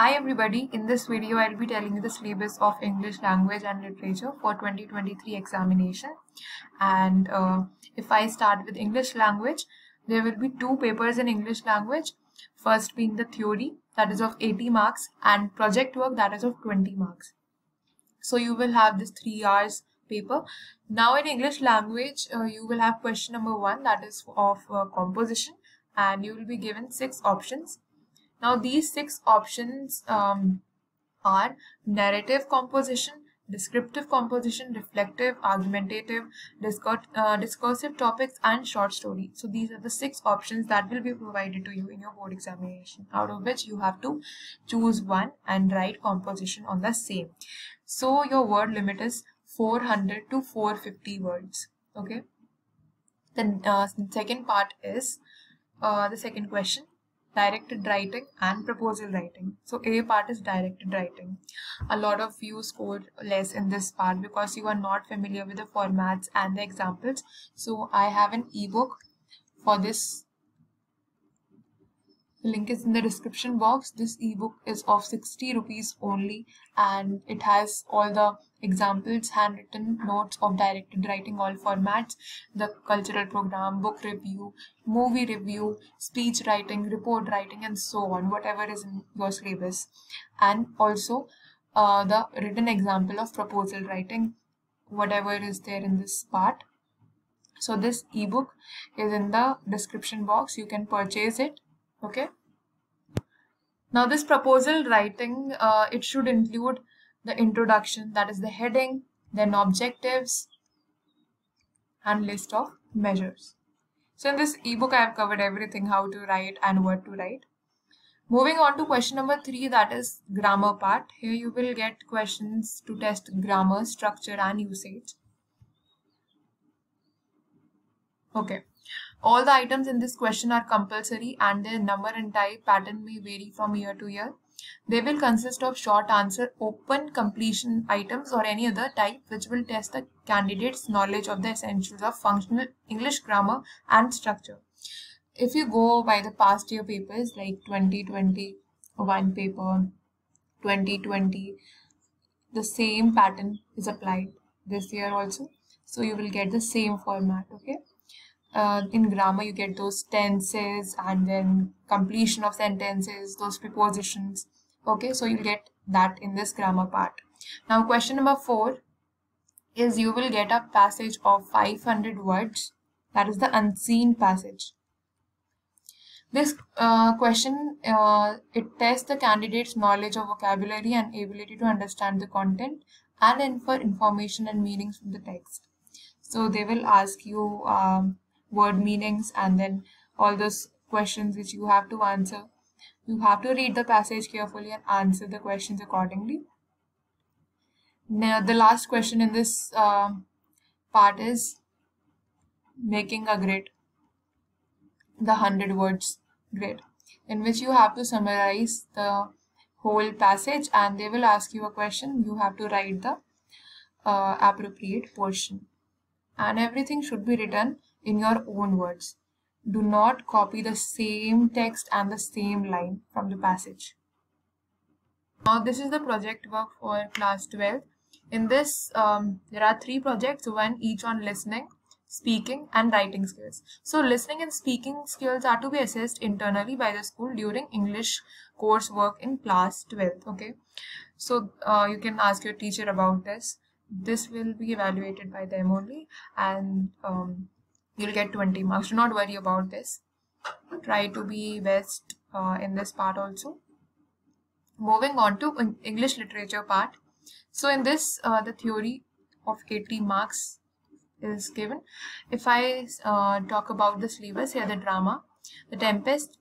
Hi everybody, in this video I'll be telling you the syllabus of English language and literature for 2023 examination. And uh, if I start with English language there will be two papers in English language. First being the theory that is of 80 marks and project work that is of 20 marks. So you will have this 3 hours paper. Now in English language uh, you will have question number 1 that is of uh, composition. And you will be given 6 options now these six options um, are narrative composition, descriptive composition, reflective, argumentative, uh, discursive topics and short story. So these are the six options that will be provided to you in your board examination out of which you have to choose one and write composition on the same. So your word limit is 400 to 450 words. Okay. Then uh, the second part is uh, the second question directed writing and proposal writing. So A part is directed writing. A lot of you scored less in this part because you are not familiar with the formats and the examples. So I have an ebook for this the link is in the description box. This ebook is of 60 rupees only and it has all the examples, handwritten notes of directed writing, all formats, the cultural program, book review, movie review, speech writing, report writing, and so on, whatever is in your syllabus. And also uh, the written example of proposal writing, whatever is there in this part. So this ebook is in the description box. You can purchase it okay now this proposal writing uh, it should include the introduction that is the heading then objectives and list of measures. So in this ebook i have covered everything how to write and what to write. Moving on to question number three that is grammar part. Here you will get questions to test grammar structure and usage. Okay. All the items in this question are compulsory and their number and type pattern may vary from year to year. They will consist of short answer, open completion items or any other type which will test the candidate's knowledge of the essentials of functional English grammar and structure. If you go by the past year papers like 2021 paper, 2020, the same pattern is applied this year also. So you will get the same format, okay? Uh, in grammar you get those tenses and then completion of sentences those prepositions. Okay so you'll get that in this grammar part. Now question number four is you will get a passage of 500 words. That is the unseen passage. This uh, question uh, it tests the candidate's knowledge of vocabulary and ability to understand the content and infer information and meanings from the text. So they will ask you um, word meanings and then all those questions which you have to answer. You have to read the passage carefully and answer the questions accordingly. Now, the last question in this uh, part is making a grid, the 100 words grid, in which you have to summarize the whole passage and they will ask you a question. You have to write the uh, appropriate portion and everything should be written in your own words. Do not copy the same text and the same line from the passage. Now this is the project work for class 12. In this, um, there are three projects, one each on listening, speaking and writing skills. So listening and speaking skills are to be assessed internally by the school during English coursework in class 12. Okay. So uh, you can ask your teacher about this. This will be evaluated by them only and um, you'll get 20 marks. Do not worry about this. Try to be best uh, in this part also. Moving on to english literature part. So in this uh, the theory of 80 marks is given. If i uh, talk about the syllabus here the drama. The tempest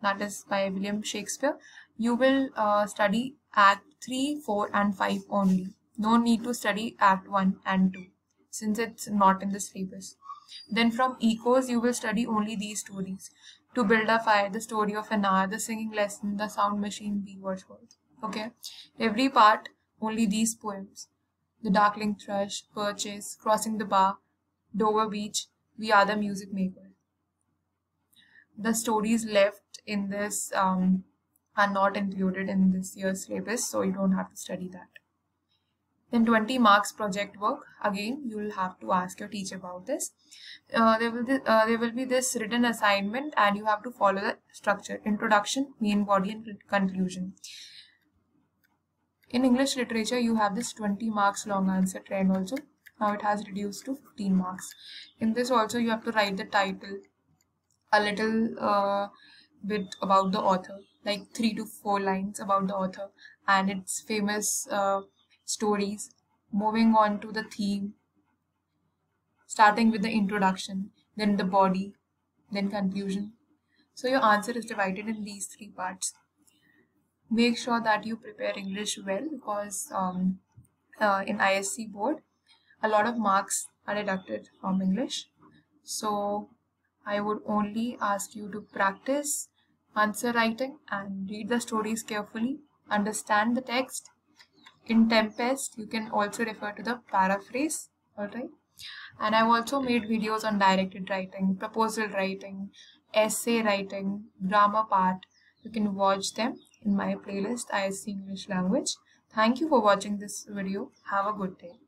that is by william shakespeare. You will uh, study act 3 4 and 5 only. No need to study act 1 and 2 since it's not in the syllabus then from Echoes, you will study only these stories. To build a fire, the story of an hour, the singing lesson, the sound machine, the Wordsworth. Okay? Every part, only these poems. The Darkling Thrush, Birches, Crossing the Bar, Dover Beach, We Are the Music Maker. The stories left in this um, are not included in this year's syllabus, so you don't have to study that. Then 20 marks project work. Again, you will have to ask your teacher about this. Uh, there will uh, there will be this written assignment, and you have to follow the structure: introduction, main body, and conclusion. In English literature, you have this 20 marks long answer trend also. Now it has reduced to 15 marks. In this also, you have to write the title, a little uh, bit about the author, like three to four lines about the author and its famous uh, stories, moving on to the theme, starting with the introduction, then the body, then conclusion. So your answer is divided in these three parts. Make sure that you prepare English well because um, uh, in ISC board, a lot of marks are deducted from English. So I would only ask you to practice answer writing and read the stories carefully, understand the text, in Tempest, you can also refer to the paraphrase, alright? And I've also made videos on directed writing, proposal writing, essay writing, grammar part. You can watch them in my playlist ISC English Language. Thank you for watching this video. Have a good day.